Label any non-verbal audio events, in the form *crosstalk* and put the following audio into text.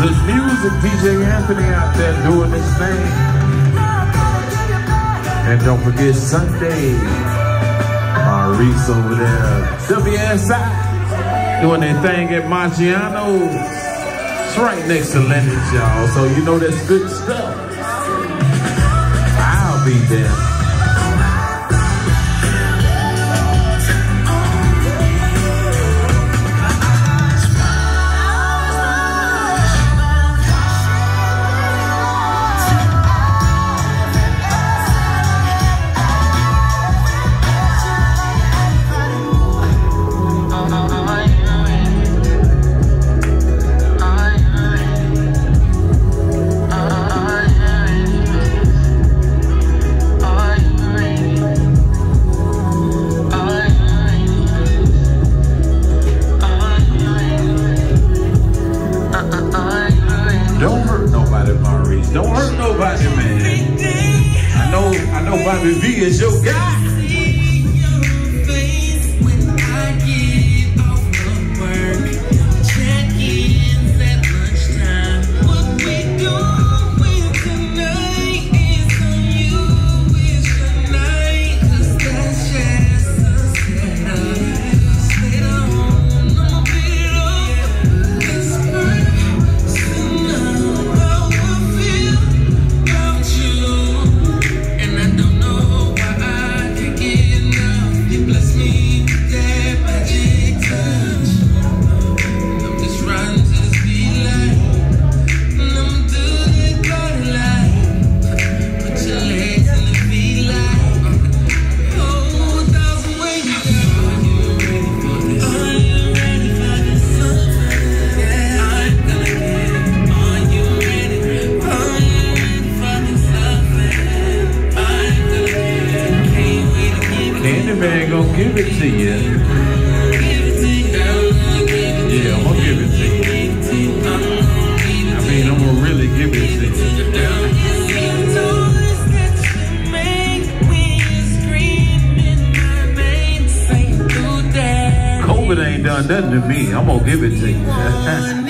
Good music, DJ Anthony out there doing his thing. And don't forget Sunday, Maurice over there, WSI, doing their thing at Maggiano's. It's right next to Lennox, y'all, so you know that's good stuff. I'll be there. Don't hurt nobody, man. I know, I know Bobby V is your guy. Gonna give it to you. Yeah, I'm gonna give it to you. I mean, I'm gonna really give it to you. COVID ain't done nothing to me. I'm gonna give it to you. *laughs*